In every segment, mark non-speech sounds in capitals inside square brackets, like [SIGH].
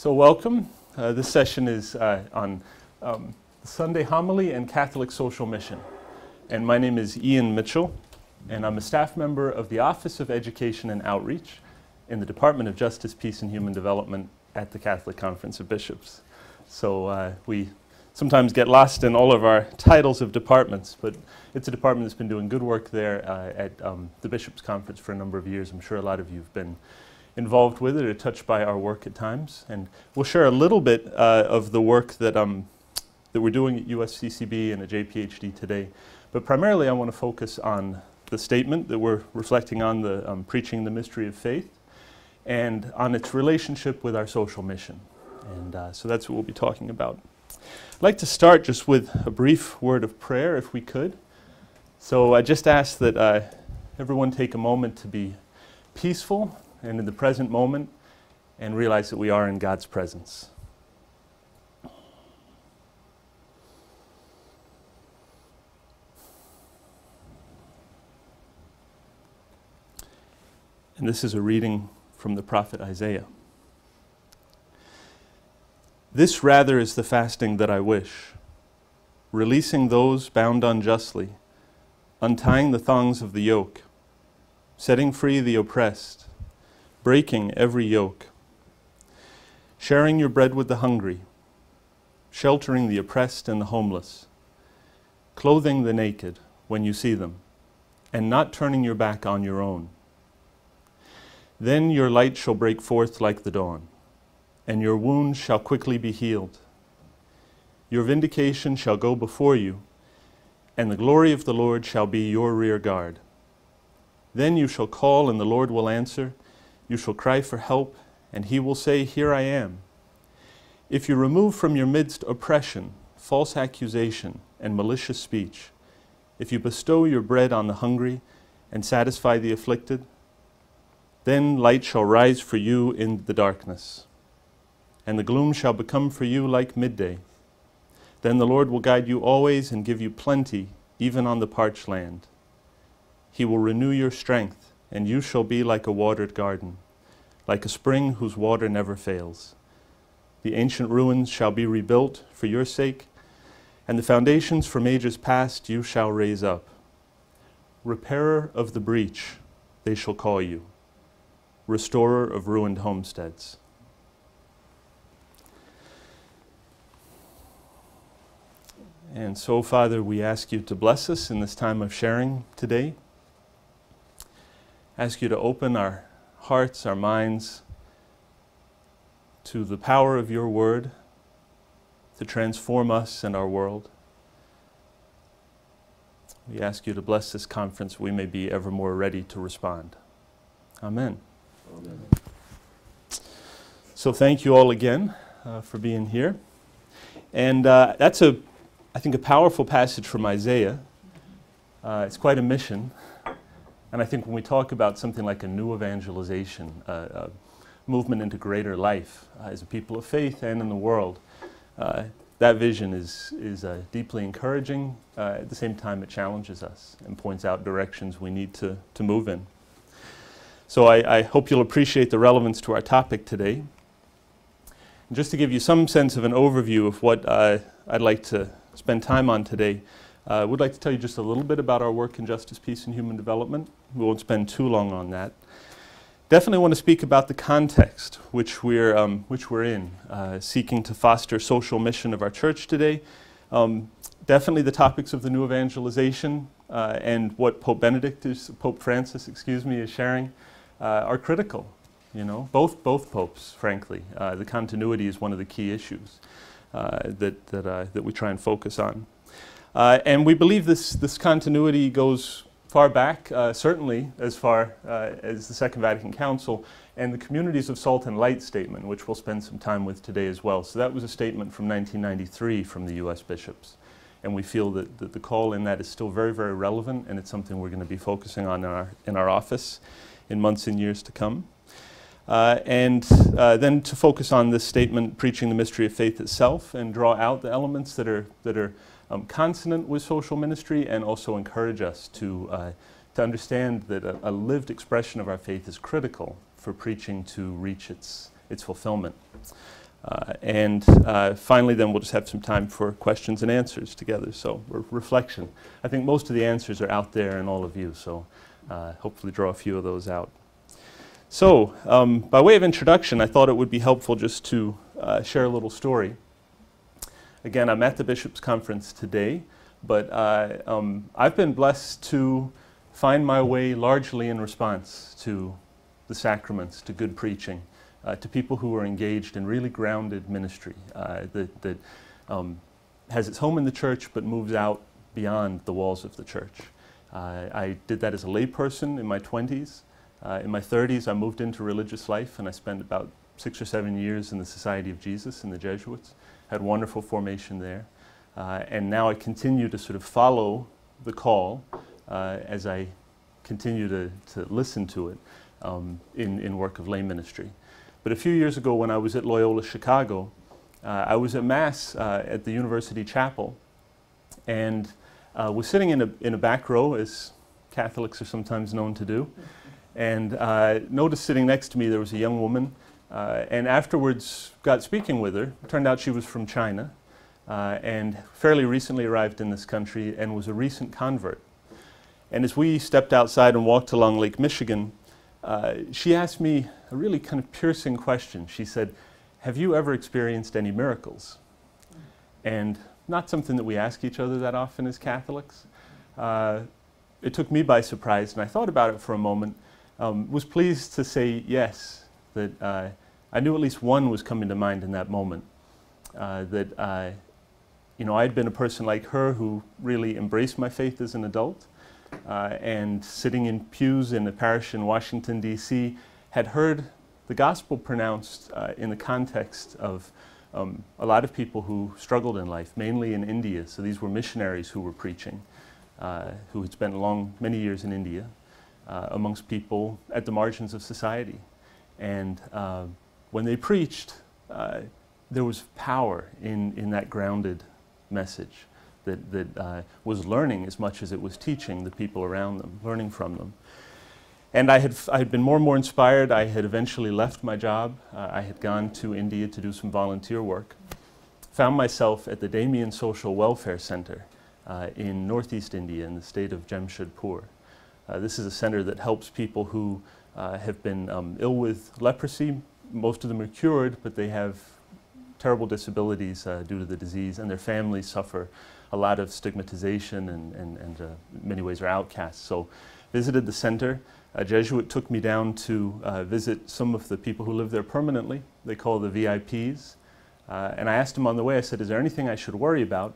So, welcome. Uh, this session is uh, on um, Sunday homily and Catholic social mission. And my name is Ian Mitchell, and I'm a staff member of the Office of Education and Outreach in the Department of Justice, Peace, and Human Development at the Catholic Conference of Bishops. So, uh, we sometimes get lost in all of our titles of departments, but it's a department that's been doing good work there uh, at um, the Bishops' Conference for a number of years. I'm sure a lot of you have been involved with it or touched by our work at times. And we'll share a little bit uh, of the work that, um, that we're doing at USCCB and at JPHD today. But primarily, I want to focus on the statement that we're reflecting on the um, preaching the mystery of faith and on its relationship with our social mission. And uh, so that's what we'll be talking about. I'd like to start just with a brief word of prayer, if we could. So I just ask that uh, everyone take a moment to be peaceful and in the present moment and realize that we are in God's presence. And this is a reading from the prophet Isaiah. This rather is the fasting that I wish, releasing those bound unjustly, untying the thongs of the yoke, setting free the oppressed, breaking every yoke, sharing your bread with the hungry, sheltering the oppressed and the homeless, clothing the naked when you see them, and not turning your back on your own. Then your light shall break forth like the dawn, and your wounds shall quickly be healed. Your vindication shall go before you, and the glory of the Lord shall be your rear guard. Then you shall call, and the Lord will answer. You shall cry for help, and he will say, Here I am. If you remove from your midst oppression, false accusation, and malicious speech, if you bestow your bread on the hungry and satisfy the afflicted, then light shall rise for you in the darkness, and the gloom shall become for you like midday. Then the Lord will guide you always and give you plenty, even on the parched land. He will renew your strength and you shall be like a watered garden, like a spring whose water never fails. The ancient ruins shall be rebuilt for your sake, and the foundations from ages past you shall raise up. Repairer of the breach, they shall call you, restorer of ruined homesteads. And so, Father, we ask you to bless us in this time of sharing today ask you to open our hearts, our minds to the power of your word to transform us and our world. We ask you to bless this conference. We may be ever more ready to respond. Amen. Amen. So, thank you all again uh, for being here. And uh, that's a, I think, a powerful passage from Isaiah. Uh, it's quite a mission. And I think when we talk about something like a new evangelization, uh, movement into greater life uh, as a people of faith and in the world, uh, that vision is, is uh, deeply encouraging. Uh, at the same time, it challenges us and points out directions we need to, to move in. So I, I hope you'll appreciate the relevance to our topic today. And just to give you some sense of an overview of what I'd like to spend time on today, I uh, would like to tell you just a little bit about our work in justice, peace, and human development. We won't spend too long on that. Definitely want to speak about the context which we're, um, which we're in, uh, seeking to foster social mission of our church today. Um, definitely the topics of the new evangelization uh, and what Pope Benedict is, Pope Francis, excuse me, is sharing uh, are critical. You know, both both popes, frankly, uh, the continuity is one of the key issues uh, that that that we try and focus on. Uh, and we believe this, this continuity goes far back, uh, certainly as far uh, as the Second Vatican Council and the Communities of Salt and Light statement, which we'll spend some time with today as well. So that was a statement from 1993 from the U.S. bishops. And we feel that, that the call in that is still very, very relevant, and it's something we're going to be focusing on in our, in our office in months and years to come. Uh, and uh, then to focus on this statement, preaching the mystery of faith itself, and draw out the elements that are, that are um, consonant with social ministry and also encourage us to, uh, to understand that a, a, lived expression of our faith is critical for preaching to reach its, its fulfillment. Uh, and uh, finally, then we'll just have some time for questions and answers together. So, re- reflection. I think most of the answers are out there in all of you, so uh, hopefully, draw a few of those out. So, um, by way of introduction, I thought it would be helpful just to uh, share a little story. Again, I'm at the Bishops' Conference today, but uh, um, I've been blessed to find my way largely in response to the sacraments, to good preaching, uh, to people who are engaged in really grounded ministry uh, that, that um, has its home in the church but moves out beyond the walls of the church. Uh, I did that as a layperson in my 20s. Uh, in my 30s, I moved into religious life and I spent about six or seven years in the Society of Jesus in the Jesuits. Had wonderful formation there. Uh, and now I continue to sort of follow the call uh, as I continue to, to listen to it um, in, in work of lay ministry. But a few years ago, when I was at Loyola Chicago, uh, I was at Mass uh, at the University Chapel and uh, was sitting in a, in a back row, as Catholics are sometimes known to do, and uh, noticed sitting next to me there was a young woman, uh, and afterwards got speaking with her. Turned out she was from China uh, and fairly recently arrived in this country and was a recent convert. And as we stepped outside and walked along Lake Michigan, uh, she asked me a really kind of piercing question. She said, Have you ever experienced any miracles? And not something that we ask each other that often as Catholics. Uh, it took me by surprise, and I thought about it for a moment. Um, was pleased to say yes, that uh, I knew at least one was coming to mind in that moment. Uh, that uh, you know, I had been a person like her who really embraced my faith as an adult, uh, and sitting in pews in a parish in Washington, D.C., had heard the gospel pronounced uh, in the context of um, a lot of people who struggled in life, mainly in India. So these were missionaries who were preaching, uh, who had spent long, many years in India, uh, amongst people at the margins of society. And uh, when they preached, uh, there was power in, in that grounded message that, that uh, was learning as much as it was teaching the people around them, learning from them. And I had, I had been more and more inspired. I had eventually left my job. Uh, I had gone to India to do some volunteer work. Found myself at the Damien Social Welfare Center uh, in northeast India in the state of Jamshedpur. Uh, this is a center that helps people who uh, have been um, ill with leprosy. Most of them are cured, but they have terrible disabilities uh, due to the disease, and their families suffer a lot of stigmatization and, and, and uh, in many ways are outcasts. So visited the center. A Jesuit took me down to uh, visit some of the people who live there permanently. They call the VIPs. Uh, and I asked him on the way, I said, is there anything I should worry about?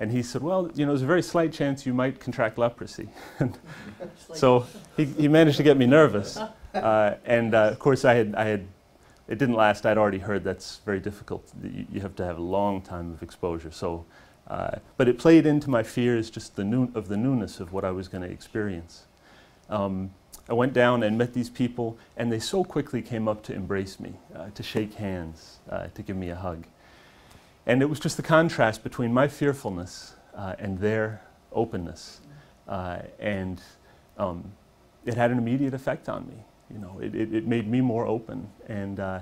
And he said, well, you know, there's a very slight chance you might contract leprosy. [LAUGHS] so he, he managed to get me nervous. [LAUGHS] Uh, and uh, of course, I had, I had, it didn't last. I'd already heard that's very difficult. You, you have to have a long time of exposure. So, uh, but it played into my fears just the new, of the newness of what I was going to experience. Um, I went down and met these people, and they so quickly came up to embrace me, uh, to shake hands, uh, to give me a hug. And it was just the contrast between my fearfulness uh, and their openness. Uh, and um, it had an immediate effect on me. You know, it, it, it made me more open. And, uh,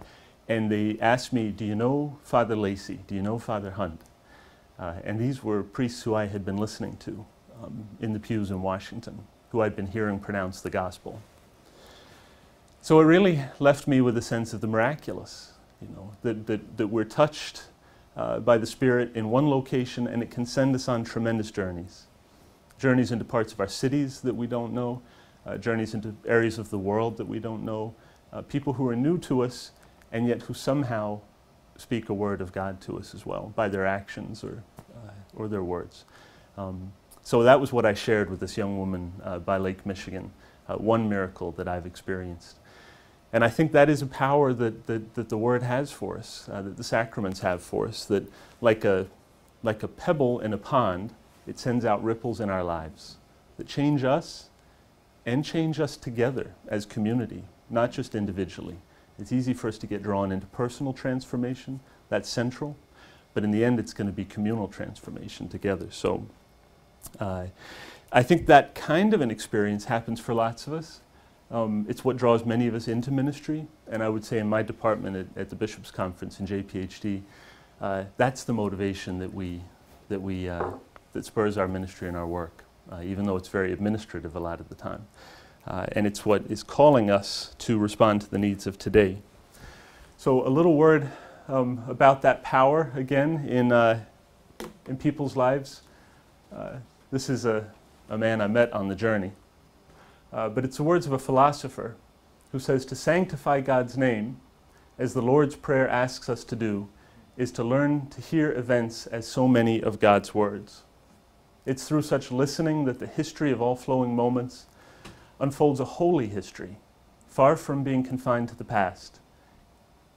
and they asked me, Do you know Father Lacey? Do you know Father Hunt? Uh, and these were priests who I had been listening to um, in the pews in Washington who I'd been hearing pronounce the gospel. So it really left me with a sense of the miraculous, you know, that, that, that we're touched uh, by the Spirit in one location and it can send us on tremendous journeys. Journeys into parts of our cities that we don't know, uh, journeys into areas of the world that we don't know, uh, people who are new to us and yet who somehow speak a word of God to us as well by their actions or, uh, or their words. Um, so that was what I shared with this young woman uh, by Lake Michigan, uh, one miracle that I've experienced. And I think that is a power that, that, that the Word has for us, uh, that the sacraments have for us, that like a, like a pebble in a pond, it sends out ripples in our lives that change us and change us together as community, not just individually. It's easy for us to get drawn into personal transformation, that's central, but in the end, it's going to be communal transformation together. So uh, I think that kind of an experience happens for lots of us. Um, it's what draws many of us into ministry, and I would say in my department at, at the Bishops' Conference in JPHD, uh, that's the motivation that we, that, we, uh, that spurs our ministry and our work, uh, even though it's very administrative a lot of the time. Uh, and it's what is calling us to respond to the needs of today. So, a little word um, about that power again in, uh, in people's lives. Uh, this is a, a man I met on the journey. Uh, but it's the words of a philosopher who says to sanctify God's name, as the Lord's Prayer asks us to do, is to learn to hear events as so many of God's words. It's through such listening that the history of all flowing moments unfolds a holy history, far from being confined to the past.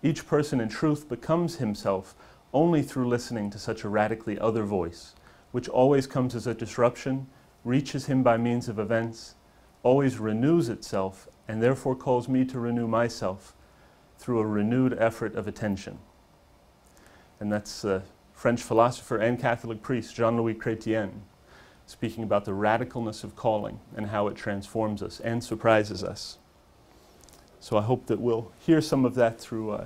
Each person in truth becomes himself only through listening to such a radically other voice, which always comes as a disruption, reaches him by means of events, always renews itself, and therefore calls me to renew myself through a renewed effort of attention. And that's uh, French philosopher and Catholic priest Jean Louis Chrétien speaking about the radicalness of calling and how it transforms us and surprises us. So I hope that we'll hear some of that through, uh,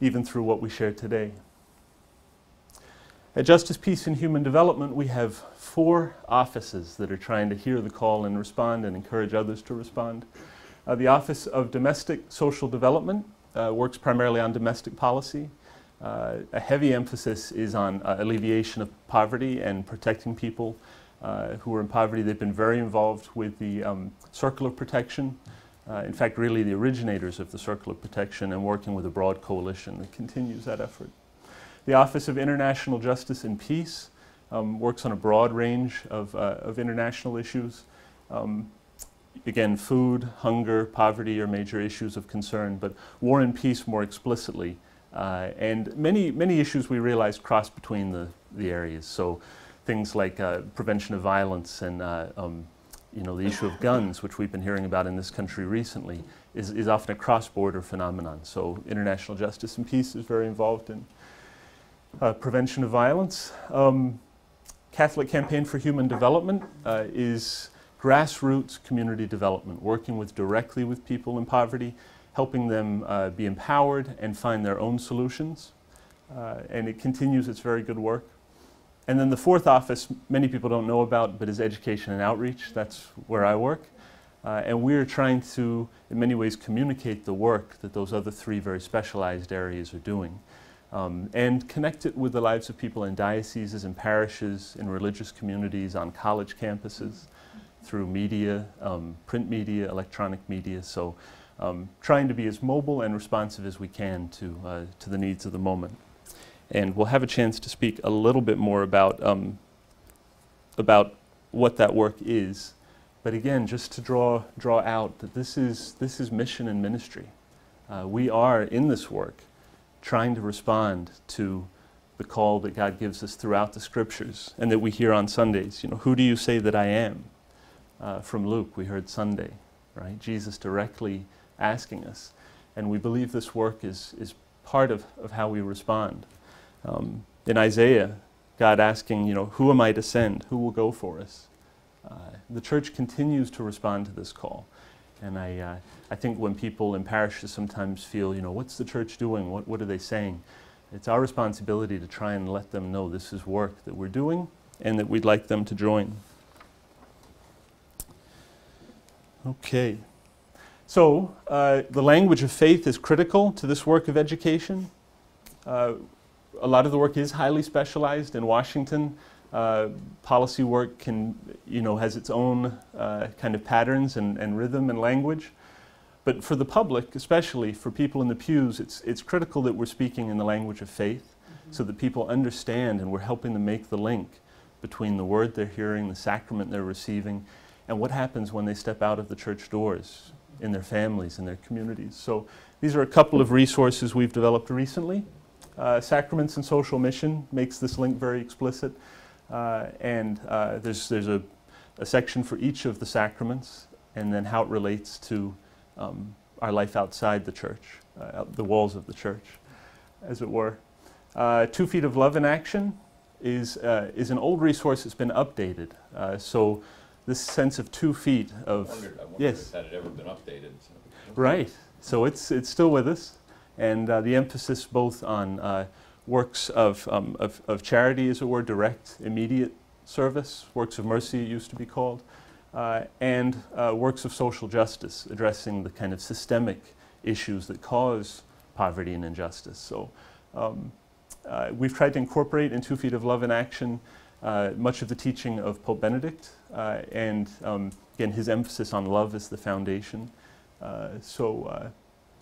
even through what we share today. At Justice, Peace, and Human Development, we have four offices that are trying to hear the call and respond and encourage others to respond. Uh, the Office of Domestic Social Development uh, works primarily on domestic policy. Uh, a heavy emphasis is on uh, alleviation of poverty and protecting people uh, who are in poverty. They've been very involved with the um, Circle of Protection, uh, in fact, really the originators of the Circle of Protection and working with a broad coalition that continues that effort. The Office of International Justice and Peace um, works on a broad range of, uh, of international issues. Um, again, food, hunger, poverty are major issues of concern, but war and peace more explicitly. Uh, and many, many issues we realize cross between the, the areas. So things like uh, prevention of violence and uh, um, you know, the issue of guns, which we've been hearing about in this country recently, is, is often a cross-border phenomenon. So international justice and peace is very involved in uh, prevention of violence. Um, Catholic Campaign for Human Development uh, is grassroots community development, working with directly with people in poverty, helping them uh, be empowered and find their own solutions. Uh, and it continues its very good work. And then the fourth office, many people don't know about, but is education and outreach. That's where I work. Uh, and we're trying to, in many ways, communicate the work that those other three very specialized areas are doing. Um, and connect it with the lives of people in dioceses and parishes, in religious communities, on college campuses, through media, um, print media, electronic media. So um, trying to be as mobile and responsive as we can to, uh, to the needs of the moment and we'll have a chance to speak a little bit more about, um, about what that work is. But again, just to draw, draw out that this is, this is mission and ministry. Uh, we are in this work trying to respond to the call that God gives us throughout the scriptures and that we hear on Sundays. You know, who do you say that I am? Uh, from Luke, we heard Sunday, right? Jesus directly asking us. And we believe this work is, is part of, of how we respond. Um, in Isaiah, God asking, you know, who am I to send? Who will go for us? Uh, the church continues to respond to this call. And I, uh, I think when people in parishes sometimes feel, you know, what's the church doing? What, what are they saying? It's our responsibility to try and let them know this is work that we're doing and that we'd like them to join. Okay. So, uh, the language of faith is critical to this work of education. Uh, a lot of the work is highly specialized in Washington. Uh, policy work can, you know, has its own uh, kind of patterns and, and rhythm and language. But for the public, especially for people in the pews, it's, it's critical that we're speaking in the language of faith mm-hmm. so that people understand and we're helping them make the link between the word they're hearing, the sacrament they're receiving, and what happens when they step out of the church doors in their families, in their communities. So these are a couple of resources we've developed recently. Uh, Sacraments and Social Mission makes this link very explicit. Uh, and uh, there's, there's a, a, section for each of the sacraments and then how it relates to um, our life outside the church, uh, the walls of the church, as it were. Uh, Two Feet of Love in Action is, uh, is an old resource that's been updated. so this sense of two feet I of wondered, I wondered yes. had ever been updated. so- Right. So it's, it's still with us. And uh, the emphasis both on uh, works of, um, of, of charity, as it were, direct, immediate service, works of mercy, it used to be called, uh, and uh, works of social justice, addressing the kind of systemic issues that cause poverty and injustice. So um, uh, we've tried to incorporate in Two Feet of Love and Action uh, much of the teaching of Pope Benedict, uh, and um, again, his emphasis on love as the foundation. Uh, so,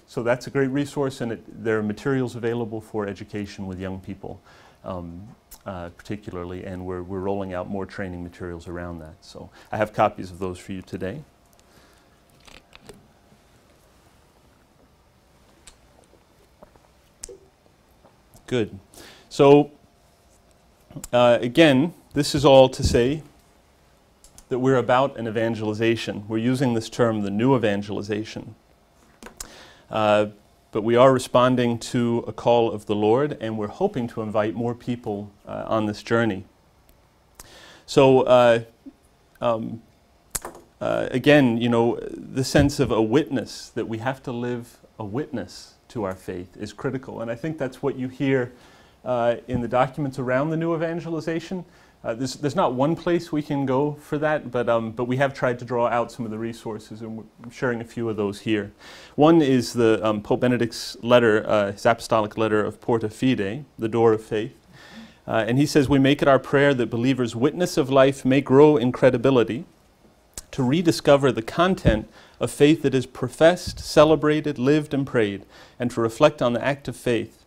so that's a great resource, and it, there are materials available for education with young people, um, uh, particularly, and we're, we're rolling out more training materials around that. So I have copies of those for you today. Good. So, uh, again, this is all to say that we're about an evangelization. We're using this term, the new evangelization. Uh, but we are responding to a call of the Lord, and we're hoping to invite more people uh, on this journey. So, uh, um, uh, again, you know, the sense of a witness, that we have to live a witness to our faith, is critical. And I think that's what you hear uh, in the documents around the new evangelization. Uh, there's, there's not one place we can go for that, but, um, but we have tried to draw out some of the resources, and we're sharing a few of those here. One is the um, Pope Benedict's letter, uh, his apostolic letter of Porta Fidei, the door of faith. Uh, and he says, We make it our prayer that believers' witness of life may grow in credibility, to rediscover the content of faith that is professed, celebrated, lived, and prayed, and to reflect on the act of faith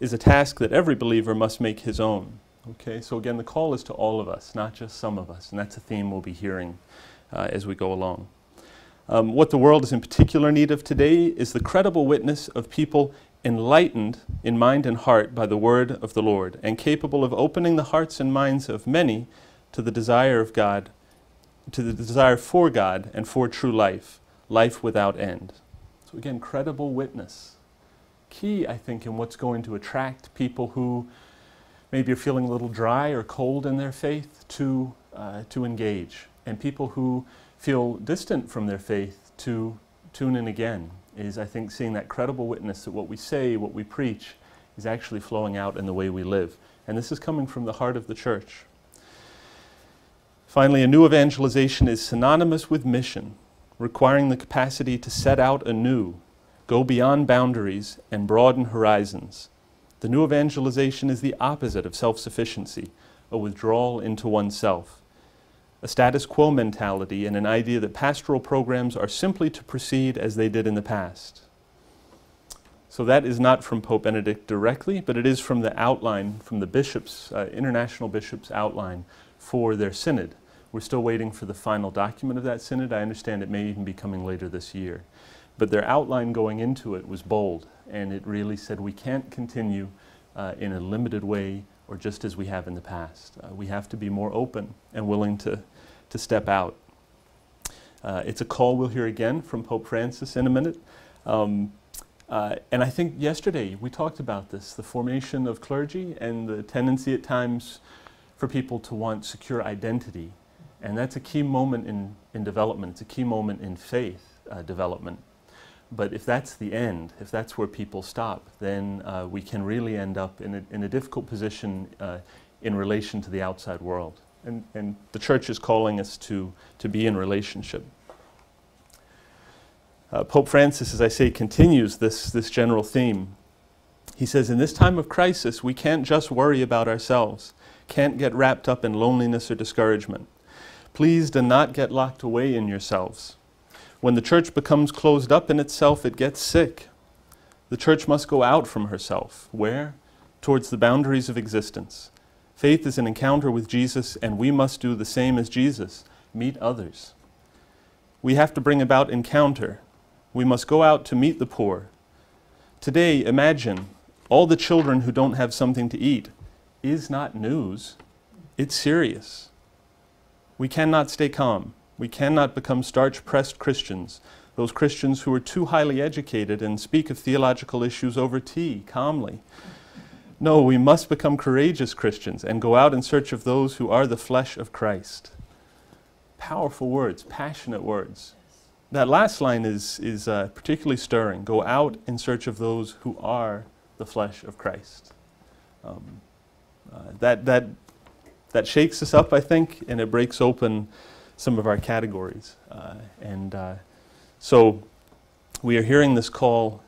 is a task that every believer must make his own. Okay, so again, the call is to all of us, not just some of us, and that's a theme we'll be hearing uh, as we go along. Um, what the world is in particular need of today is the credible witness of people enlightened in mind and heart by the word of the Lord, and capable of opening the hearts and minds of many to the desire of God, to the desire for God and for true life, life without end. So again, credible witness. Key, I think, in what's going to attract people who maybe are feeling a little dry or cold in their faith to, uh, to engage, and people who feel distant from their faith to tune in again. Is, I think, seeing that credible witness that what we say, what we preach, is actually flowing out in the way we live. And this is coming from the heart of the church. Finally, a new evangelization is synonymous with mission, requiring the capacity to set out anew, go beyond boundaries, and broaden horizons. The new evangelization is the opposite of self sufficiency, a withdrawal into oneself, a status quo mentality, and an idea that pastoral programs are simply to proceed as they did in the past. So that is not from Pope Benedict directly, but it is from the outline, from the bishops, uh, international bishops' outline for their synod. We're still waiting for the final document of that synod. I understand it may even be coming later this year. But their outline going into it was bold, and it really said we can't continue uh, in a limited way or just as we have in the past. Uh, we have to be more open and willing to, to step out. Uh, it's a call we'll hear again from Pope Francis in a minute. Um, uh, and I think yesterday we talked about this the formation of clergy and the tendency at times for people to want secure identity. And that's a key moment in, in development, it's a key moment in faith uh, development. But if that's the end, if that's where people stop, then uh, we can really end up in a, in a difficult position uh, in relation to the outside world. And, and the church is calling us to, to be in relationship. Uh, Pope Francis, as I say, continues this, this general theme. He says, In this time of crisis, we can't just worry about ourselves, can't get wrapped up in loneliness or discouragement. Please do not get locked away in yourselves. When the church becomes closed up in itself, it gets sick. The church must go out from herself. Where? Towards the boundaries of existence. Faith is an encounter with Jesus, and we must do the same as Jesus meet others. We have to bring about encounter. We must go out to meet the poor. Today, imagine all the children who don't have something to eat is not news, it's serious. We cannot stay calm. We cannot become starch pressed Christians, those Christians who are too highly educated and speak of theological issues over tea calmly. No, we must become courageous Christians and go out in search of those who are the flesh of Christ. Powerful words, passionate words. That last line is, is uh, particularly stirring. Go out in search of those who are the flesh of Christ. Um, uh, that, that, that shakes us up, I think, and it breaks open some of our categories. Uh, and uh, so we are hearing this call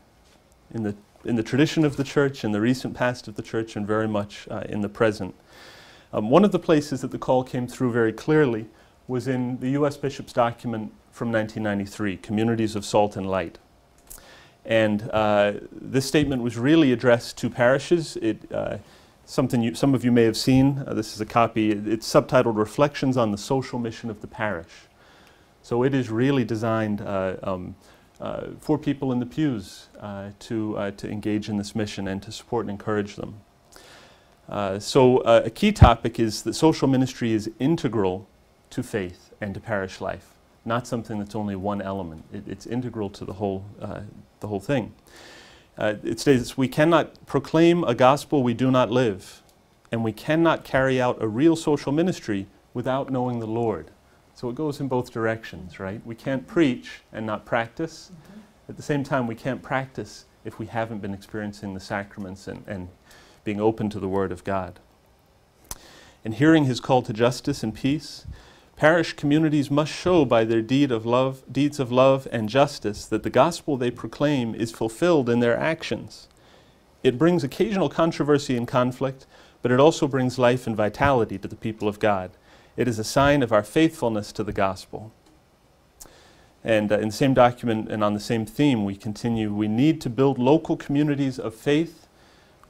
in the, in the tradition of the church, in the recent past of the church, and very much uh, in the present. Um, one of the places that the call came through very clearly was in the U.S. Bishop's document from 1993, Communities of Salt and Light. And uh, this statement was really addressed to parishes. It, uh, something you, some of you may have seen. Uh, this is a copy. It, it's subtitled Reflections on the Social Mission of the Parish. So it is really designed uh, um, uh, for people in the pews uh, to, to engage in this mission and to support and encourage them. Uh, so uh, a key topic is that social ministry is integral to faith and to parish life, not something that's only one element. It, it's integral to the whole, uh, the whole thing. Uh, it states, we cannot proclaim a gospel we do not live, and we cannot carry out a real social ministry without knowing the Lord. So it goes in both directions, right? We can't preach and not practice. Mm -hmm. At the same time, we can't practice if we haven't been experiencing the sacraments and, and being open to the Word of God. And hearing his call to justice and peace, parish communities must show by their deed of love, deeds of love and justice that the gospel they proclaim is fulfilled in their actions. It brings occasional controversy and conflict, but it also brings life and vitality to the people of God. It is a sign of our faithfulness to the gospel. And uh, in the same document and on the same theme, we continue, we need to build local communities of faith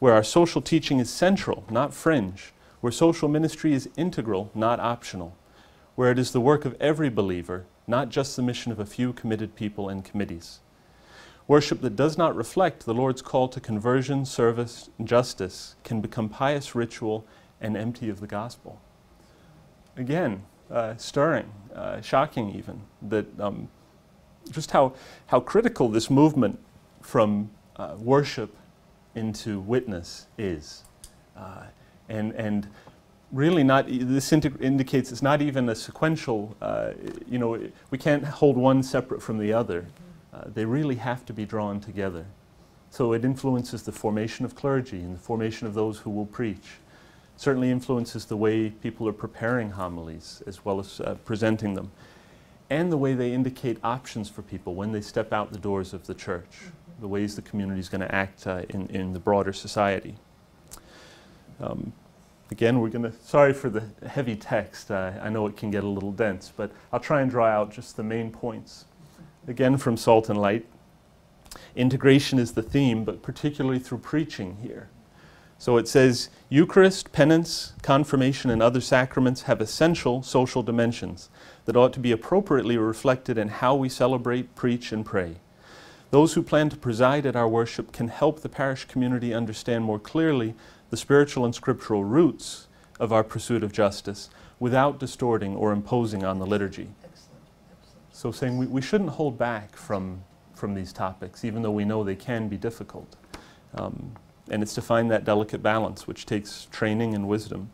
where our social teaching is central, not fringe, where social ministry is integral, not optional, where it is the work of every believer, not just the mission of a few committed people and committees. Worship that does not reflect the Lord's call to conversion, service, and justice can become pious ritual and empty of the gospel. Again, uh, stirring, uh, shocking even, that um, just how, how critical this movement from uh, worship into witness is. Uh, and, and really not, this indicates it's not even a sequential, uh, you know, we can't hold one separate from the other. Uh, they really have to be drawn together. So it influences the formation of clergy and the formation of those who will preach. Certainly influences the way people are preparing homilies as well as uh, presenting them. And the way they indicate options for people when they step out the doors of the church the ways the community is going to act uh, in, in the broader society. Um, again, we're going to, sorry for the heavy text. Uh, I know it can get a little dense, but I'll try and draw out just the main points. Again, from Salt and Light. Integration is the theme, but particularly through preaching here. So it says Eucharist, penance, confirmation, and other sacraments have essential social dimensions that ought to be appropriately reflected in how we celebrate, preach, and pray. Those who plan to preside at our worship can help the parish community understand more clearly the spiritual and scriptural roots of our pursuit of justice without distorting or imposing on the liturgy. Excellent. Excellent. So saying we, we shouldn't hold back from, from these topics, even though we know they can be difficult. Um, and it's to find that delicate balance, which takes training and wisdom.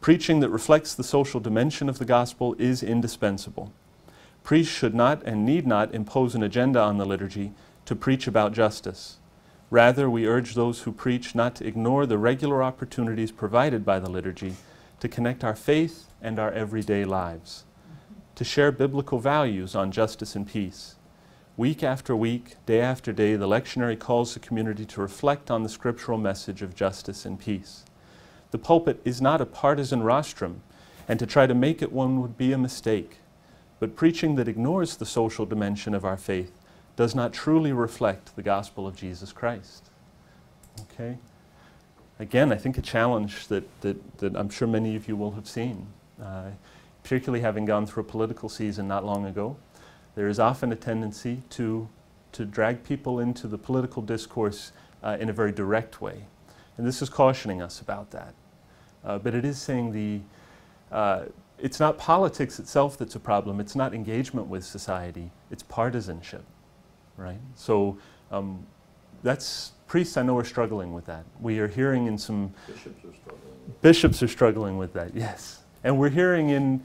Preaching that reflects the social dimension of the gospel is indispensable. Priests should not and need not impose an agenda on the liturgy to preach about justice. Rather, we urge those who preach not to ignore the regular opportunities provided by the liturgy to connect our faith and our everyday lives, to share biblical values on justice and peace. Week after week, day after day, the lectionary calls the community to reflect on the scriptural message of justice and peace. The pulpit is not a partisan rostrum, and to try to make it one would be a mistake. But preaching that ignores the social dimension of our faith does not truly reflect the gospel of Jesus Christ. Okay? Again, I think a challenge that, that, that I'm sure many of you will have seen, uh, particularly having gone through a political season not long ago. There is often a tendency to, to drag people into the political discourse uh, in a very direct way. And this is cautioning us about that. Uh, but it is saying the, uh, it's not politics itself that's a problem. It's not engagement with society. It's partisanship, right? So um, that's priests. I know are struggling with that. We are hearing in some bishops are struggling. Bishops are struggling with that. Yes, and we're hearing in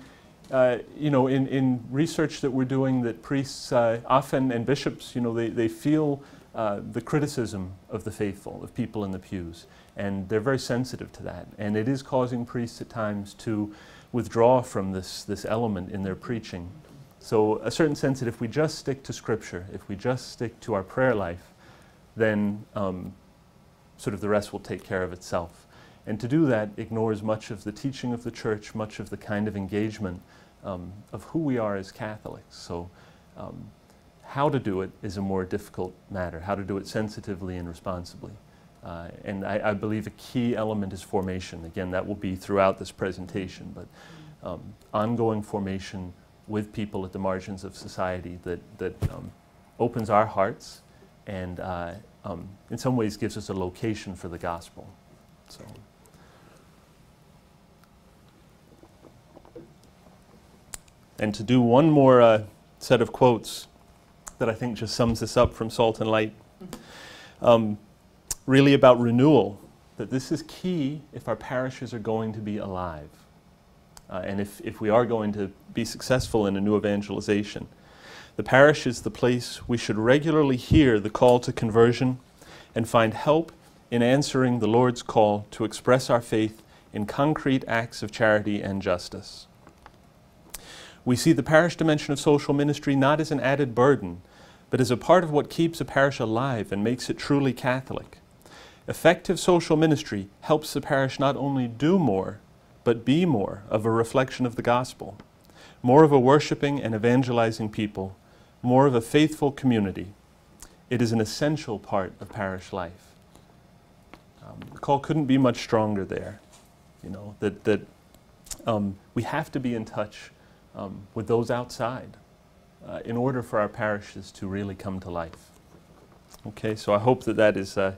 uh, you know, in, in research that we're doing, that priests uh, often and bishops, you know, they, they feel uh, the criticism of the faithful, of people in the pews, and they're very sensitive to that. And it is causing priests at times to withdraw from this, this element in their preaching. So, a certain sense that if we just stick to Scripture, if we just stick to our prayer life, then um, sort of the rest will take care of itself. And to do that ignores much of the teaching of the church, much of the kind of engagement um, of who we are as Catholics. So, um, how to do it is a more difficult matter, how to do it sensitively and responsibly. Uh, and I, I, believe a key element is formation. Again, that will be throughout this presentation, but um, ongoing formation with people at the margins of society that, that um, opens our hearts and uh, um, in some ways gives us a location for the gospel. So. And to do one more uh, set of quotes that I think just sums this up from Salt and Light, um, really about renewal, that this is key if our parishes are going to be alive. Uh, and if, if we are going to be successful in a new evangelization, the parish is the place we should regularly hear the call to conversion and find help in answering the Lord's call to express our faith in concrete acts of charity and justice. We see the parish dimension of social ministry not as an added burden, but as a part of what keeps a parish alive and makes it truly Catholic. Effective social ministry helps the parish not only do more, but be more of a reflection of the gospel, more of a worshiping and evangelizing people, more of a faithful community. It is an essential part of parish life. Um, the call couldn't be much stronger there. You know, that, that um, we have to be in touch um, with those outside uh, in order for our parishes to really come to life. Okay, so I hope that that is, uh,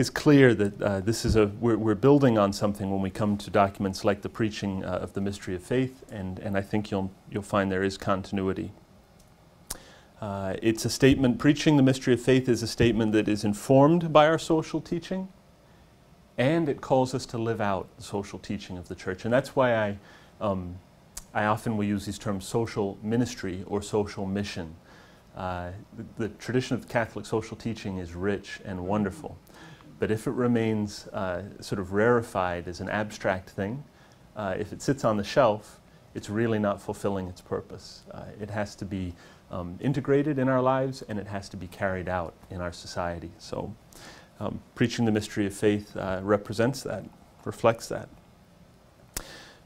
is clear that uh, this is a, we're, we're, building on something when we come to documents like the preaching uh, of the mystery of faith, and, and I think you'll, you'll find there is continuity. Uh, it's a statement, preaching the mystery of faith is a statement that is informed by our social teaching, and it calls us to live out the social teaching of the church. And that's why I um, I often will use these terms social ministry or social mission. Uh, the, the, tradition of Catholic social teaching is rich and wonderful, but if it remains uh, sort of rarefied as an abstract thing, uh, if it sits on the shelf, it's really not fulfilling its purpose. Uh, it has to be um, integrated in our lives and it has to be carried out in our society. So, um, preaching the mystery of faith uh, represents that, reflects that.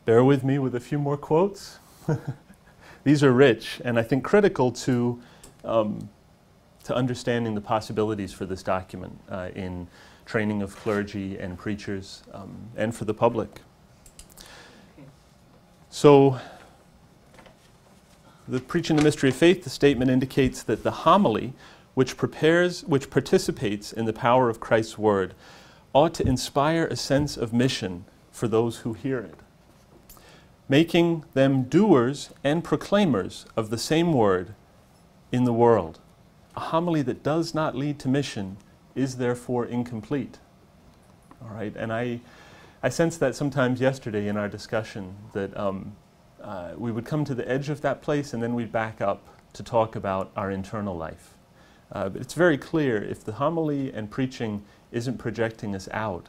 Bear with me with a few more quotes. [LAUGHS] These are rich and I think critical to, um, to understanding the possibilities for this document uh, in training of clergy and preachers um, and for the public. So, the preaching the mystery of faith, the statement indicates that the homily, which prepares, which participates in the power of Christ's word, ought to inspire a sense of mission for those who hear it making them doers and proclaimers of the same word in the world. A homily that does not lead to mission is therefore incomplete. All right, and I, I sensed that sometimes yesterday in our discussion that um, uh, we would come to the edge of that place and then we'd back up to talk about our internal life. Uh, but it's very clear if the homily and preaching isn't projecting us out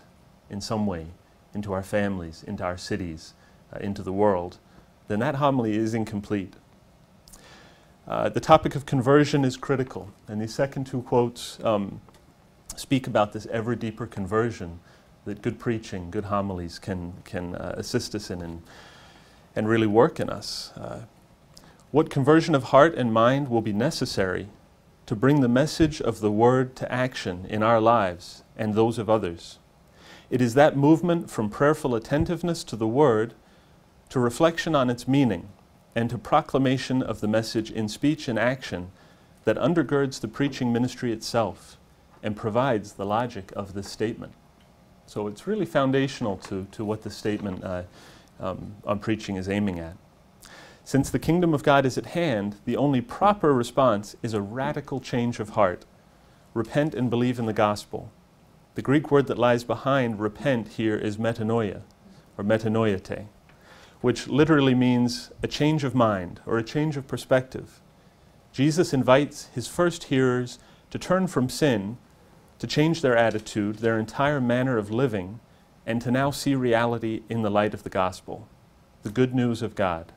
in some way into our families, into our cities, uh, into the world, then that homily is incomplete. Uh, the topic of conversion is critical, and these second two quotes um, speak about this ever deeper conversion that good preaching, good homilies can, can uh, assist us in and, and really work in us. Uh, what conversion of heart and mind will be necessary to bring the message of the Word to action in our lives and those of others? It is that movement from prayerful attentiveness to the Word to reflection on its meaning, and to proclamation of the message in speech and action that undergirds the preaching ministry itself and provides the logic of this statement. So it's really foundational to, to what the statement uh, um, on preaching is aiming at. Since the kingdom of God is at hand, the only proper response is a radical change of heart. Repent and believe in the gospel. The Greek word that lies behind repent here is metanoia, or metanoeite which literally means a change of mind or a change of perspective. Jesus invites his first hearers to turn from sin, to change their attitude, their entire manner of living, and to now see reality in the light of the gospel, the good news of God.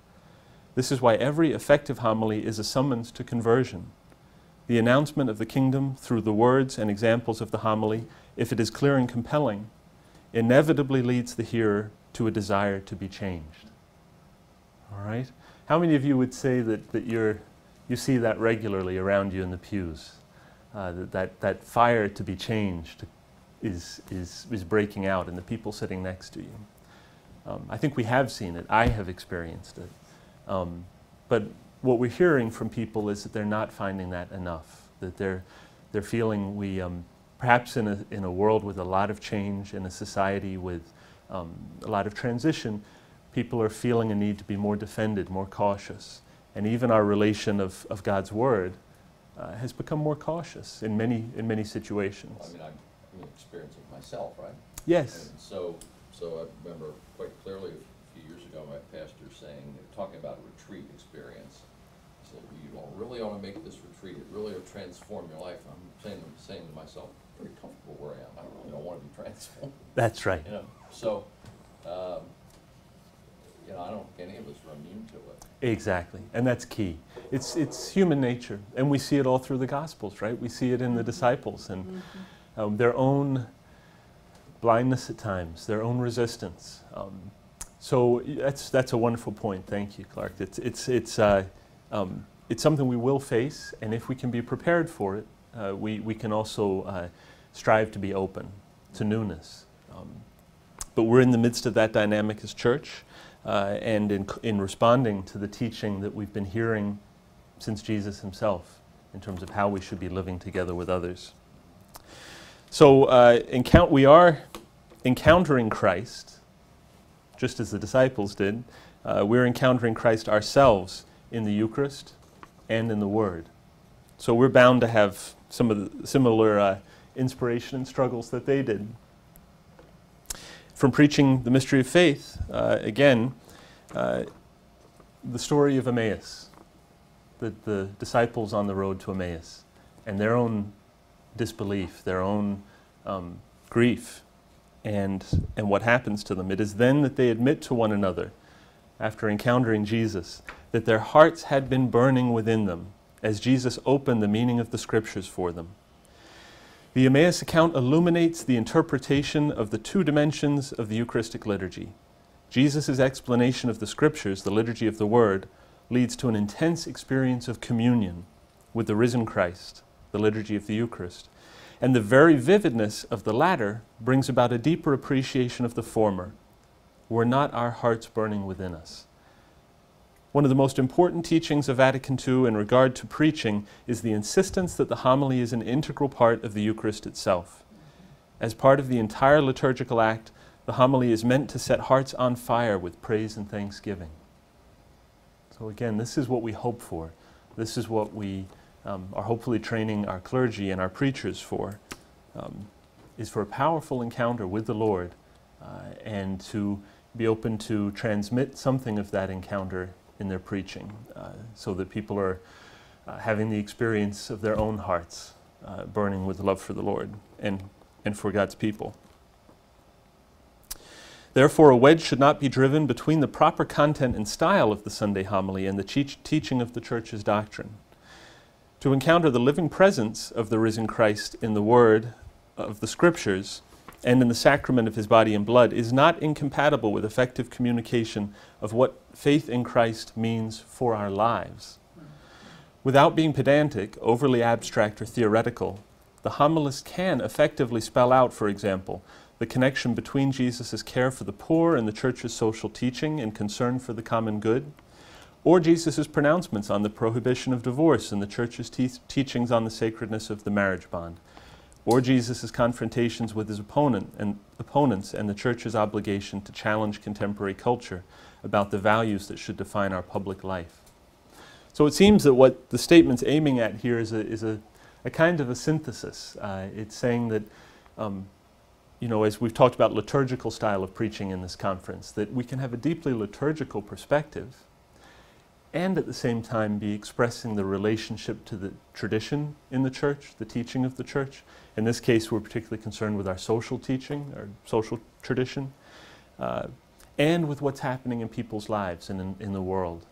This is why every effective homily is a summons to conversion. The announcement of the kingdom through the words and examples of the homily, if it is clear and compelling, inevitably leads the hearer to a desire to be changed. All right? How many of you would say that, that you're, you see that regularly around you in the pews? Uh, that, that, fire to be changed is, is, is breaking out in the people sitting next to you. Um, I think we have seen it. I have experienced it. Um, but what we're hearing from people is that they're not finding that enough, that they're, they're feeling we, um, perhaps in a, in a world with a lot of change, in a society with um, a lot of transition, people are feeling a need to be more defended, more cautious. And even our relation of, of God's Word uh, has become more cautious in many, in many situations. Well, I mean, I'm, experiencing myself, right? Yes. And so, so I remember quite clearly a few years ago, my pastor saying, talking about a retreat experience. He said, you don't really want to make this retreat, it really will transform your life. I'm saying, saying to myself, I'm pretty comfortable where I am, I really don't want to be transformed, [LAUGHS] That's right. you know? So, um, you know, I don't think any of us are immune to it. Exactly, and that's key. It's, it's human nature, and we see it all through the Gospels, right? We see it in the disciples and um, their own blindness at times, their own resistance. Um, so that's, that's a wonderful point. Thank you, Clark. It's, it's, it's, uh, um, it's something we will face, and if we can be prepared for it, uh, we, we can also uh, strive to be open to newness. Um, but we're in the midst of that dynamic as church uh, and in, in responding to the teaching that we've been hearing since Jesus himself in terms of how we should be living together with others. So uh, encount- we are encountering Christ, just as the disciples did. Uh, we're encountering Christ ourselves in the Eucharist and in the Word. So we're bound to have some of the similar uh, inspiration and struggles that they did from preaching the mystery of faith, uh, again, uh, the story of Emmaus, the, the disciples on the road to Emmaus, and their own disbelief, their own um, grief, and, and what happens to them. It is then that they admit to one another, after encountering Jesus, that their hearts had been burning within them as Jesus opened the meaning of the Scriptures for them. The Emmaus account illuminates the interpretation of the two dimensions of the Eucharistic liturgy. Jesus' explanation of the Scriptures, the liturgy of the Word, leads to an intense experience of communion with the risen Christ, the liturgy of the Eucharist. And the very vividness of the latter brings about a deeper appreciation of the former. Were not our hearts burning within us? One of the most important teachings of Vatican II in regard to preaching is the insistence that the homily is an integral part of the Eucharist itself. As part of the entire liturgical act, the homily is meant to set hearts on fire with praise and thanksgiving. So, again, this is what we hope for. This is what we um, are hopefully training our clergy and our preachers for, um, is for a powerful encounter with the Lord uh, and to be open to transmit something of that encounter in their preaching uh, so that people are uh, having the experience of their own hearts uh, burning with love for the Lord and, and for God's people. Therefore, a wedge should not be driven between the proper content and style of the Sunday homily and the teaching of the Church's doctrine. To encounter the living presence of the risen Christ in the Word of the Scriptures and in the sacrament of his body and blood is not incompatible with effective communication of what faith in Christ means for our lives. Without being pedantic, overly abstract, or theoretical, the homilist can effectively spell out, for example, the connection between Jesus' care for the poor and the church's social teaching and concern for the common good, or Jesus' pronouncements on the prohibition of divorce and the church's te- teachings on the sacredness of the marriage bond, or Jesus' confrontations with his opponent and opponents and the church's obligation to challenge contemporary culture about the values that should define our public life. So it seems that what the statement's aiming at here is a, is a, a kind of a synthesis. Uh, it's saying that um, you know, as we've talked about liturgical style of preaching in this conference, that we can have a deeply liturgical perspective and at the same time be expressing the relationship to the tradition in the church, the teaching of the church. In this case, we're particularly concerned with our social teaching, our social tradition, uh, and with what's happening in people's lives and in, in the world.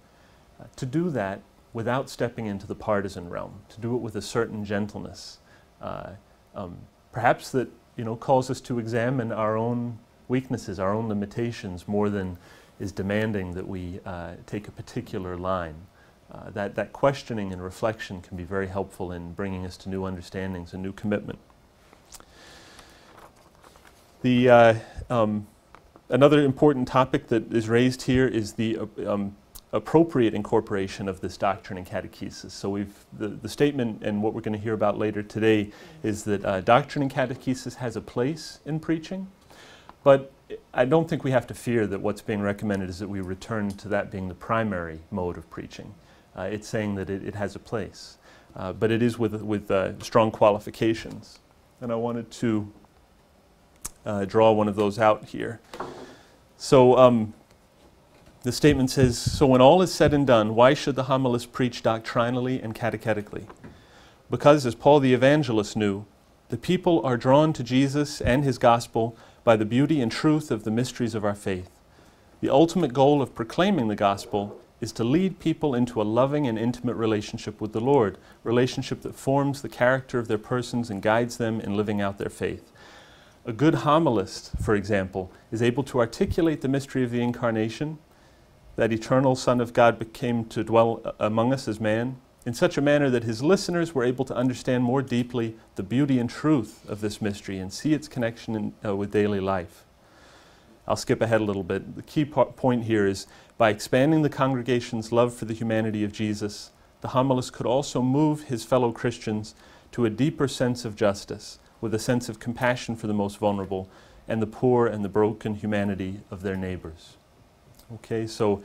Uh, to do that without stepping into the partisan realm, to do it with a certain gentleness, uh, um, perhaps that you know calls us to examine our own weaknesses, our own limitations, more than is demanding that we uh, take a particular line. Uh, that, that questioning and reflection can be very helpful in bringing us to new understandings and new commitment. The, uh, um, another important topic that is raised here is the uh, um, appropriate incorporation of this doctrine and catechesis. So we've, the, the statement and what we're going to hear about later today is that uh, doctrine and catechesis has a place in preaching, but I don't think we have to fear that what's being recommended is that we return to that being the primary mode of preaching. Uh, it's saying that it, it has a place, uh, but it is with, with uh, strong qualifications. And I wanted to uh, draw one of those out here. So um, the statement says So when all is said and done, why should the homilist preach doctrinally and catechetically? Because, as Paul the evangelist knew, the people are drawn to Jesus and his gospel by the beauty and truth of the mysteries of our faith. The ultimate goal of proclaiming the gospel is to lead people into a loving and intimate relationship with the Lord, relationship that forms the character of their persons and guides them in living out their faith. A good homilist, for example, is able to articulate the mystery of the incarnation, that eternal Son of God became to dwell among us as man, in such a manner that his listeners were able to understand more deeply the beauty and truth of this mystery and see its connection in, uh, with daily life. I'll skip ahead a little bit. The key point here is by expanding the congregation's love for the humanity of Jesus, the homilist could also move his fellow Christians to a deeper sense of justice, with a sense of compassion for the most vulnerable and the poor and the broken humanity of their neighbors. Okay, so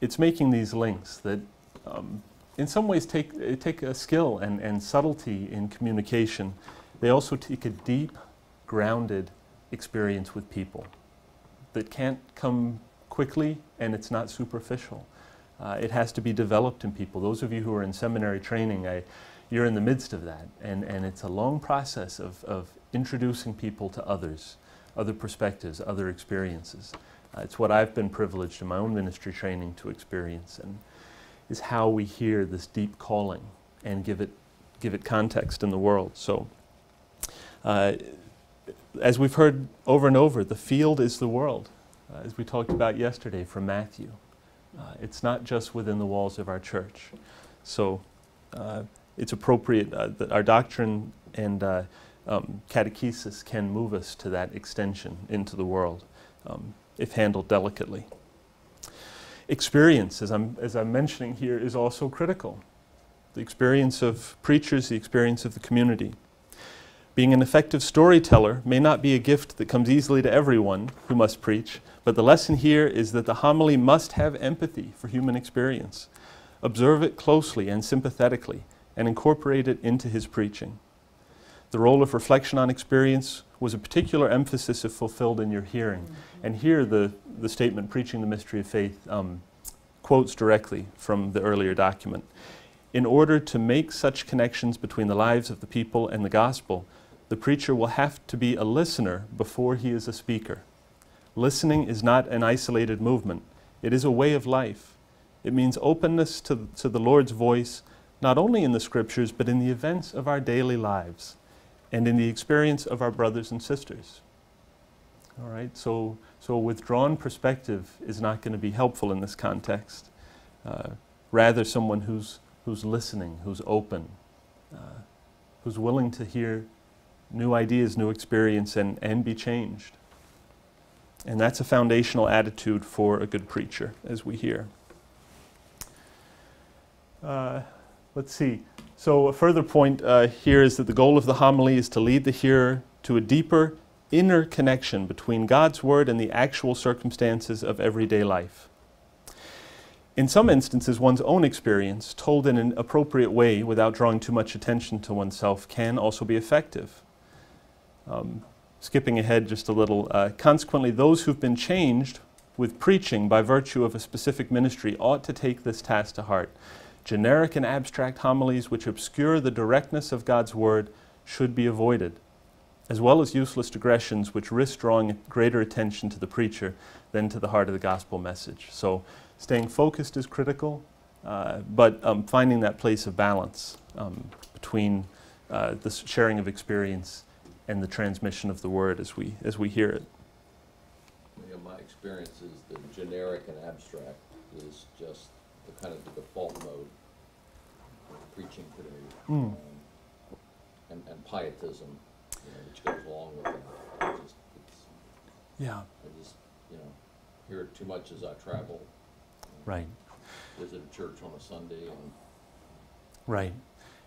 it's making these links that um, in some ways take, take a skill and, and subtlety in communication. They also take a deep, grounded experience with people that can't come quickly and it's not superficial. Uh, it has to be developed in people. Those of you who are in seminary training, I, you're in the midst of that. And, and it's a long process of, of introducing people to others, other perspectives, other experiences. Uh, it's what I've been privileged in my own ministry training to experience. And, is how we hear this deep calling and give it, give it context in the world. So, uh, as we've heard over and over, the field is the world, uh, as we talked about yesterday from Matthew. Uh, it's not just within the walls of our church. So, uh, it's appropriate uh, that our doctrine and um, catechesis can move us to that extension into the world um, if handled delicately experience, as I'm, as I'm mentioning here, is also critical. The experience of preachers, the experience of the community. Being an effective storyteller may not be a gift that comes easily to everyone who must preach, but the lesson here is that the homily must have empathy for human experience. Observe it closely and sympathetically, and incorporate it into his preaching. The role of reflection on experience was a particular emphasis if fulfilled in your hearing. Mm-hmm. And here the, the statement, preaching the mystery of faith, um, quotes directly from the earlier document. In order to make such connections between the lives of the people and the gospel, the preacher will have to be a listener before he is a speaker. Listening is not an isolated movement, it is a way of life. It means openness to, to the Lord's voice, not only in the scriptures, but in the events of our daily lives and in the experience of our brothers and sisters. All right, so, so a withdrawn perspective is not going to be helpful in this context. Uh, rather, someone who's, who's listening, who's open, uh, who's willing to hear new ideas, new experience, and, and be changed. And that's a foundational attitude for a good preacher, as we hear. Uh, let's see. So, a further point uh, here is that the goal of the homily is to lead the hearer to a deeper inner connection between God's Word and the actual circumstances of everyday life. In some instances, one's own experience, told in an appropriate way without drawing too much attention to oneself, can also be effective. Um, skipping ahead just a little, uh, consequently, those who've been changed with preaching by virtue of a specific ministry ought to take this task to heart. Generic and abstract homilies which obscure the directness of God's word should be avoided, as well as useless digressions which risk drawing greater attention to the preacher than to the heart of the gospel message. So, staying focused is critical, uh, but um, finding that place of balance um, between uh, the sharing of experience and the transmission of the word as we as we hear it. Know, my experience is that generic and abstract is just the kind of the default mode preaching today. Mm. Um, and, and pietism, you know, which goes along with that. I just, Yeah. I just, you know, hear it too much as I travel. Right. Visit a church on a Sunday and Right.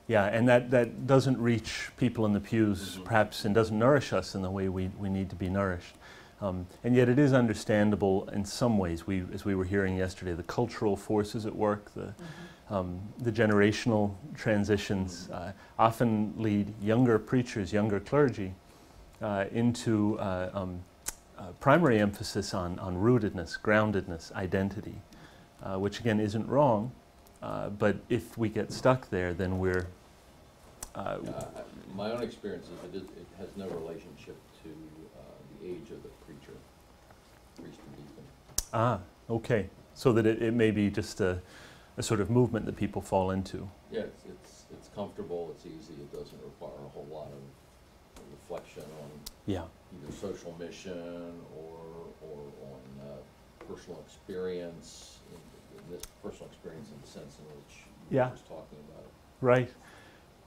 Yeah, and that, that doesn't reach people in the pews, Mhm. perhaps, and doesn't nourish us in the way we, we need to be nourished. Um, and yet, it is understandable in some ways. We, as we were hearing yesterday, the cultural forces at work, the, um, the generational transitions uh, often lead younger preachers, younger clergy, uh, into uh, um, uh, primary emphasis on, on rootedness, groundedness, identity, uh, which again isn't wrong, uh, but if we get stuck there, then we're. Uh, Uh, My own experience is it is, it has no relationship to uh, the age of the preacher, priest or deacon. Ah, okay. So that it, it may be just a, a sort of movement that people fall into. Yeah, it's, it's, it's comfortable, it's easy, it doesn't require a whole lot of reflection on Yeah. either social mission or, or on uh, personal experience, in, in this personal experience in the sense in which you Yeah. were just talking about it. Right.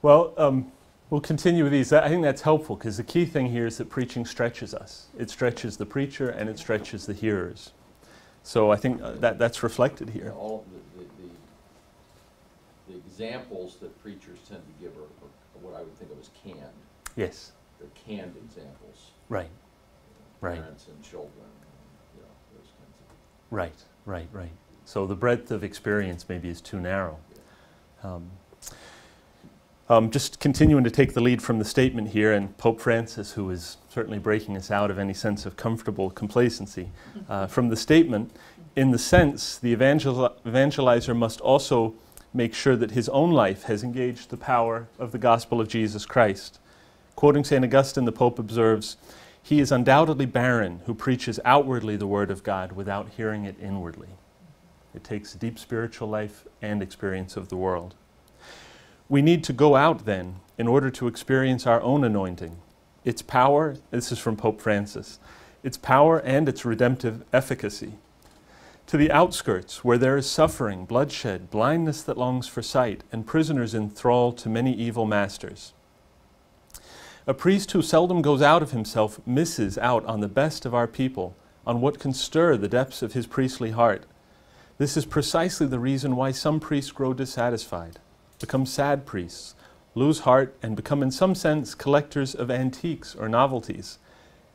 Well, um, we'll continue with these. I think that's helpful because the key thing here is that preaching stretches us. It stretches the preacher and it stretches the hearers. So I think uh, that that's reflected here. all of the, the, the, the examples that preachers tend to give are, are what I would think of as canned. Yes. They're canned examples. Right. you know, Right. Parents and children, and, you know, those kinds of. Right. Right. Right. So the breadth of experience maybe is too narrow. Um, um, just continuing to take the lead from the statement here, and Pope Francis, who is certainly breaking us out of any sense of comfortable complacency, uh, [LAUGHS] from the statement, in the sense, the evangel- evangelizer must also make sure that his own life has engaged the power of the gospel of Jesus Christ. Quoting St. Augustine, the Pope observes, He is undoubtedly barren who preaches outwardly the word of God without hearing it inwardly. It takes a deep spiritual life and experience of the world. We need to go out then in order to experience our own anointing. Its power, this is from Pope Francis, its power and its redemptive efficacy. To the outskirts, where there is suffering, bloodshed, blindness that longs for sight, and prisoners in thrall to many evil masters. A priest who seldom goes out of himself misses out on the best of our people, on what can stir the depths of his priestly heart. This is precisely the reason why some priests grow dissatisfied, become sad priests, lose heart, and become, in some sense, collectors of antiques or novelties,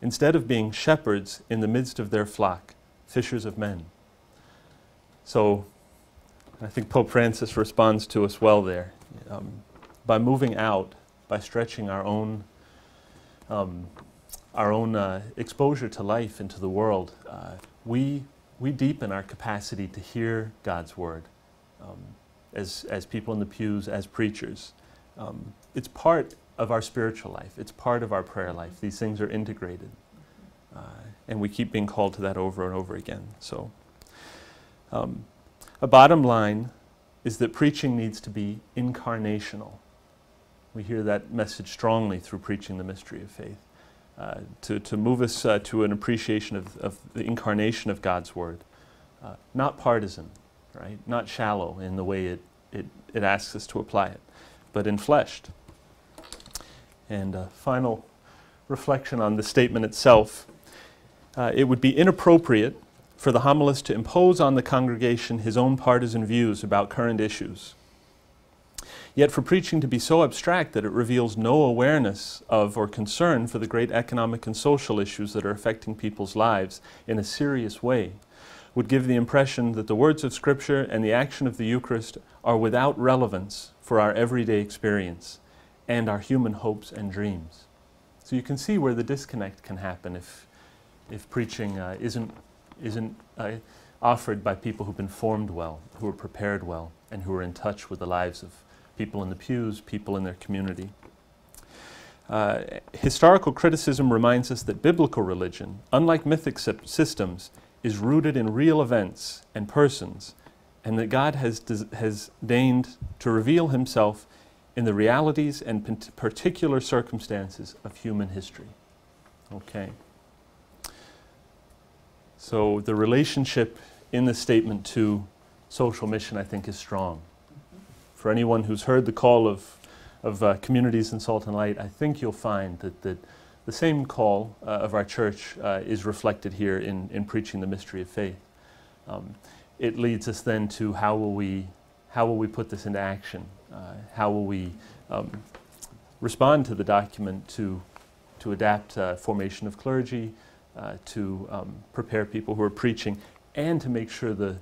instead of being shepherds in the midst of their flock, fishers of men. So, I think Pope Francis responds to us well there. Um, by moving out, by stretching our own, um, our own uh, exposure to life and to the world, uh, we, we deepen our capacity to hear God's word um, as, as people in the pews, as preachers. Um, it's part of our spiritual life, it's part of our prayer life. These things are integrated. Uh, and we keep being called to that over and over again. So, um, a bottom line is that preaching needs to be incarnational. We hear that message strongly through preaching the mystery of faith. Uh, to, to move us uh, to an appreciation of, of the incarnation of God's Word. Uh, not partisan, right? Not shallow in the way it, it, it asks us to apply it, but infleshed. And a final reflection on the statement itself. Uh, it would be inappropriate for the homilist to impose on the congregation his own partisan views about current issues. Yet for preaching to be so abstract that it reveals no awareness of or concern for the great economic and social issues that are affecting people's lives in a serious way would give the impression that the words of Scripture and the action of the Eucharist are without relevance for our everyday experience and our human hopes and dreams. So you can see where the disconnect can happen if, if preaching uh, isn't, isn't uh, offered by people who've been formed well, who are prepared well, and who are in touch with the lives of people in the pews, people in their community. Uh, historical criticism reminds us that biblical religion, unlike mythic systems, is rooted in real events and persons, and that God has, has deigned to reveal himself in the realities and particular circumstances of human history. Okay. So the relationship in the statement to social mission, I think, is strong. For anyone who's heard the call of, of uh, communities in Salt and Light, I think you'll find that, that the same call uh, of our church uh, is reflected here in, in preaching the mystery of faith. Um, it leads us then to how will we, how will we put this into action? Uh, how will we um, respond to the document to, to adapt uh, formation of clergy, uh, to um, prepare people who are preaching, and to make sure the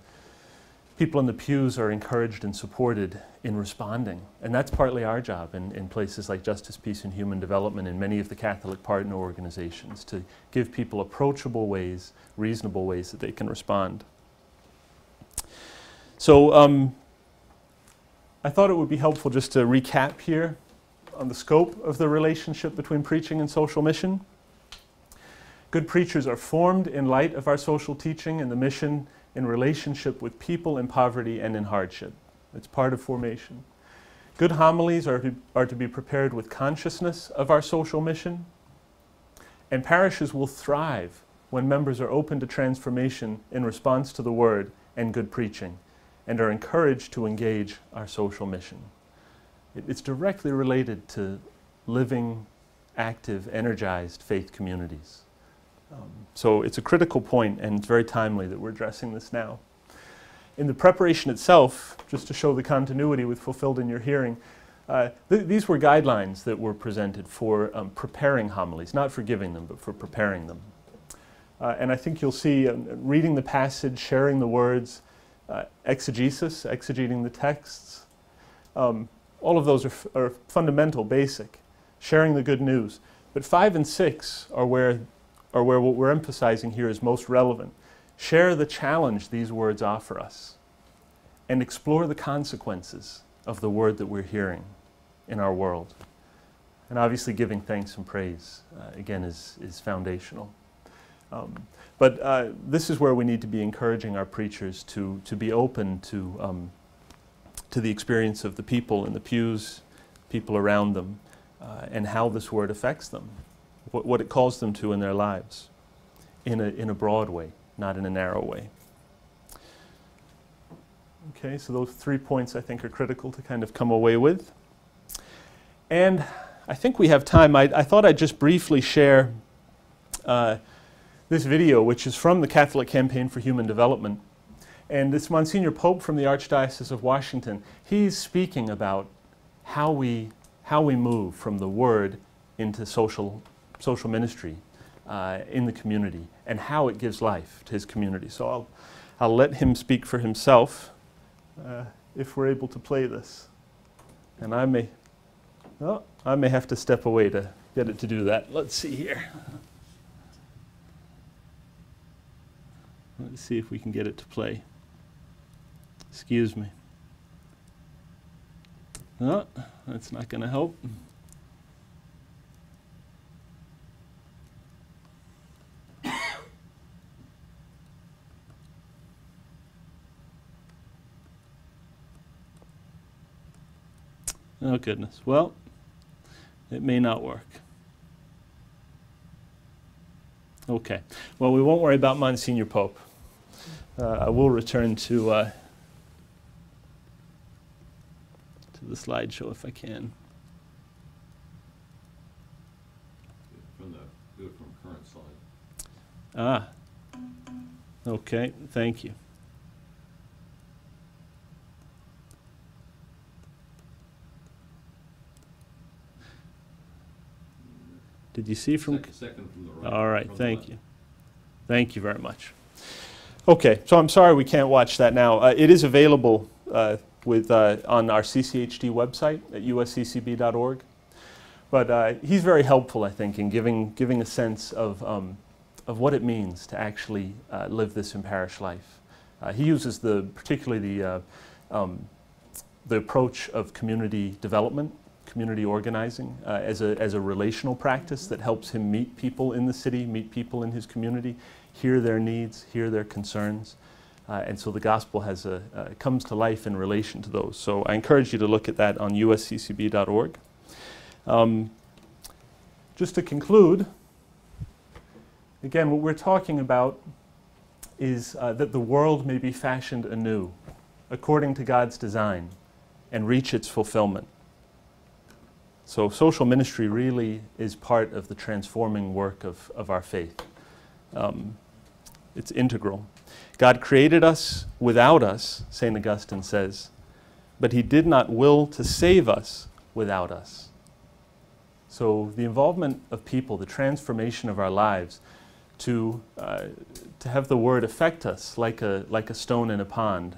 people in the pews are encouraged and supported in responding. And that's partly our job in, in places like Justice, Peace, and Human Development and many of the Catholic partner organizations to give people approachable ways, reasonable ways that they can respond. So um, I thought it would be helpful just to recap here on the scope of the relationship between preaching and social mission. Good preachers are formed in light of our social teaching and the mission in relationship with people in poverty and in hardship. It's part of formation. Good homilies are to, are to be prepared with consciousness of our social mission. And parishes will thrive when members are open to transformation in response to the word and good preaching and are encouraged to engage our social mission. It, it's directly related to living, active, energized faith communities. Um, so it's a critical point and it's very timely that we're addressing this now. In the preparation itself, just to show the continuity with fulfilled in your hearing, uh, th these were guidelines that were presented for um, preparing homilies, not for giving them, but for preparing them. Uh, and I think you'll see um, reading the passage, sharing the words, uh, exegesis, exegeting the texts, um, all of those are, are fundamental, basic, sharing the good news. But five and six are where or where what we're emphasizing here is most relevant. Share the challenge these words offer us and explore the consequences of the word that we're hearing in our world. And obviously, giving thanks and praise, uh, again, is, is foundational. Um, but uh, this is where we need to be encouraging our preachers to, to be open to, um, to the experience of the people in the pews, people around them, uh, and how this word affects them what it calls them to in their lives in a, in a broad way, not in a narrow way. Okay, so those three points I think are critical to kind of come away with. And I think we have time. I, I thought I'd just briefly share uh, this video, which is from the Catholic Campaign for Human Development. And it's Monsignor Pope from the Archdiocese of Washington. He's speaking about how we, how we move from the Word into social social ministry uh, in the community and how it gives life to his community. So I'll, I'll let him speak for himself uh, if we're able to play this. And I may, oh, I may have to step away to get it to do that. Let's see here. Let's see if we can get it to play. Excuse me. No, that's not going to help. Oh, goodness. Well, it may not work. Okay. Well, we won't worry about Monsignor Pope. Uh, I will return to, uh, to the slideshow if I can. From the, do it from current slide. Ah. Okay. Thank you. Did you see from? Second, second from the right. All right, thank you. Thank you very much. Okay, so I'm sorry we can't watch that now. Uh, it is available uh, with, uh, on our CCHD website at usccb.org. But uh, he's very helpful, I think, in giving, giving a sense of, um, of what it means to actually uh, live this in parish life. Uh, he uses the, particularly the, uh, um, the approach of community development, community organizing, uh, as, a, as a relational practice that helps him meet people in the city, meet people in his community, hear their needs, hear their concerns. Uh, and so the gospel has a, uh, comes to life in relation to those. So I encourage you to look at that on usccb.org. Um, just to conclude, again, what we're talking about is uh, that the world may be fashioned anew according to God's design and reach its fulfillment. So, social ministry really is part of the transforming work of, of our faith. Um, it's integral. God created us without us, St. Augustine says, but He did not will to save us without us. So, the involvement of people, the transformation of our lives, to, uh, to have the Word affect us like a, like a stone in a pond,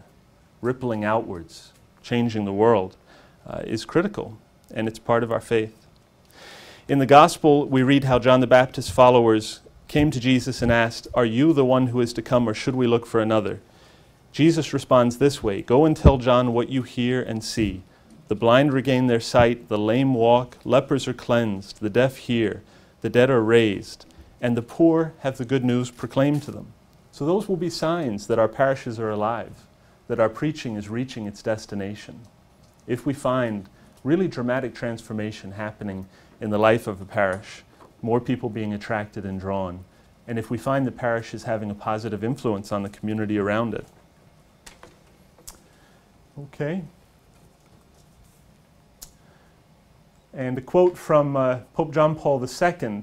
rippling outwards, changing the world, uh, is critical, and it's part of our faith. In the Gospel, we read how John the Baptist's followers came to Jesus and asked, Are you the one who is to come, or should we look for another? Jesus responds this way Go and tell John what you hear and see. The blind regain their sight, the lame walk, lepers are cleansed, the deaf hear, the dead are raised, and the poor have the good news proclaimed to them. So, those will be signs that our parishes are alive, that our preaching is reaching its destination. If we find really dramatic transformation happening in the life of a parish, more people being attracted and drawn, and if we find the parish is having a positive influence on the community around it. Okay. And a quote from uh, Pope John Paul II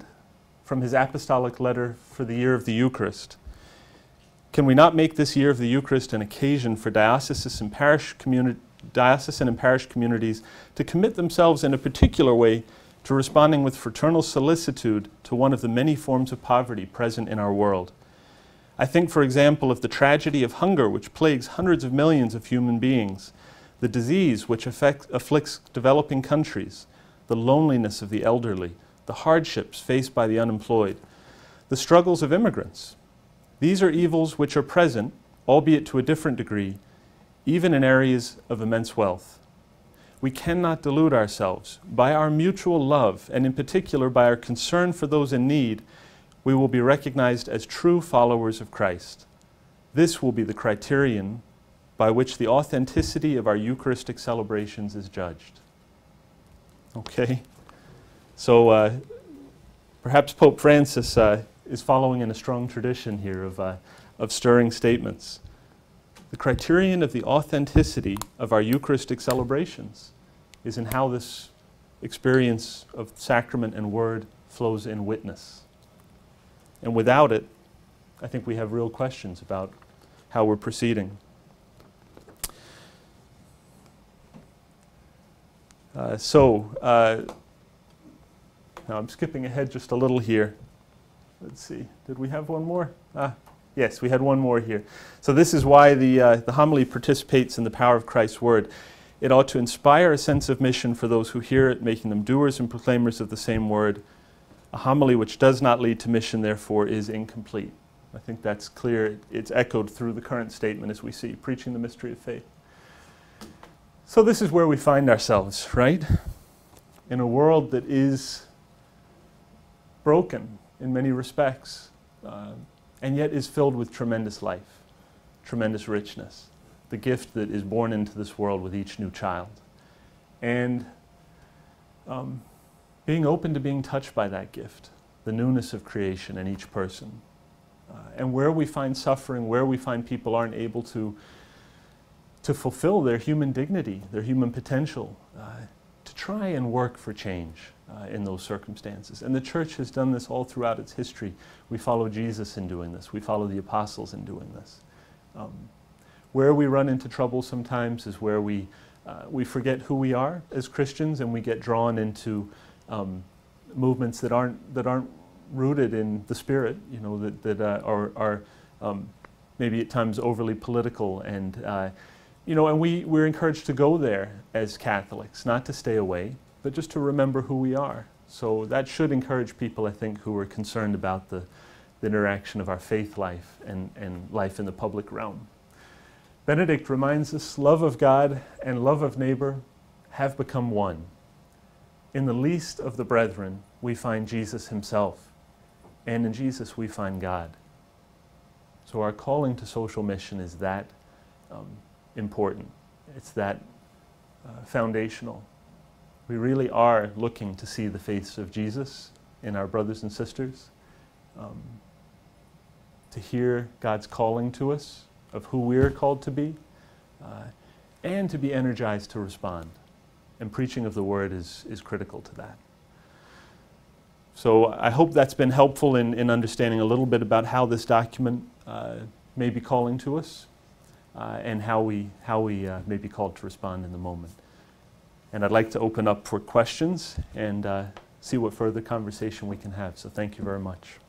from his apostolic letter for the year of the Eucharist. Can we not make this year of the Eucharist an occasion for diocesan and parish, communi- diocesan and parish communities to commit themselves in a particular way to responding with fraternal solicitude to one of the many forms of poverty present in our world? I think, for example, of the tragedy of hunger which plagues hundreds of millions of human beings, the disease which affects, afflicts developing countries, the loneliness of the elderly, the hardships faced by the unemployed, the struggles of immigrants. These are evils which are present, albeit to a different degree, even in areas of immense wealth. We cannot delude ourselves. By our mutual love, and in particular by our concern for those in need, we will be recognized as true followers of Christ. This will be the criterion by which the authenticity of our Eucharistic celebrations is judged. Okay? So uh, perhaps Pope Francis uh, is following in a strong tradition here of, uh, of stirring statements. The criterion of the authenticity of our Eucharistic celebrations is in how this experience of sacrament and word flows in witness. And without it, I think we have real questions about how we're proceeding. Uh, so, uh, now I'm skipping ahead just a little here. Let's see, did we have one more? Ah, yes, we had one more here. So this is why the, uh, the homily participates in the power of Christ's word. It ought to inspire a sense of mission for those who hear it, making them doers and proclaimers of the same word. A homily which does not lead to mission, therefore, is incomplete. I think that's clear. It's echoed through the current statement as we see, preaching the mystery of faith. So this is where we find ourselves, right? In a world that is broken in many respects, uh, and yet is filled with tremendous life, tremendous richness, the gift that is born into this world with each new child. And um, being open to being touched by that gift, the newness of creation in each person. Uh, and where we find suffering, where we find people aren't able to, to fulfill their human dignity, their human potential, uh, try and work for change uh, in those circumstances. And the church has done this all throughout its history. We follow Jesus in doing this, we follow the apostles in doing this. Um, where we run into trouble sometimes is where we, uh, we forget who we are as Christians and we get drawn into um, movements that aren't, that aren't rooted in the Spirit, you know, that, that uh, are, are um, maybe at times overly political and uh, you know, and we, we're encouraged to go there as Catholics, not to stay away, but just to remember who we are So that should encourage people, I think, who are concerned about the, the interaction of our faith life and, and life in the public realm. Benedict reminds us love of God and love of neighbor have become one. In the least of the brethren, we find Jesus himself, and in Jesus, we find God. So, our calling to social mission is that um, important, it's that uh, foundational. We really are looking to see the face of Jesus in our brothers and sisters, um, to hear God's calling to us of who we're called to be, uh, and to be energized to respond. And preaching of the word is, is critical to that. So I hope that's been helpful in, in understanding a little bit about how this document uh, may be calling to us uh, and how we, how we uh, may be called to respond in the moment. And I'd like to open up for questions and uh, see what further conversation we can have. So thank you very much.